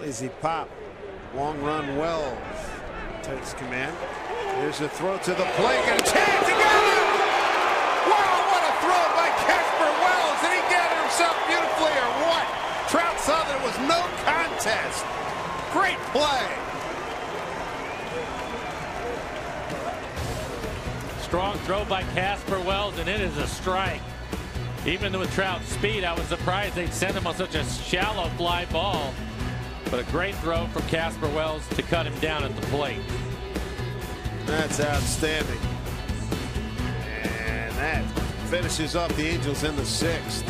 Lazy pop. Long run Wells takes command. Here's a throw to the plate. Got a chance. He got it! Wow, what a throw by Casper Wells. Did he get himself beautifully or what? Trout saw that it was no contest. Great play. Strong throw by Casper Wells, and it is a strike. Even with Trout's speed, I was surprised they'd send him on such a shallow fly ball. But a great throw from Casper Wells to cut him down at the plate. That's outstanding. And that finishes off the Angels in the sixth.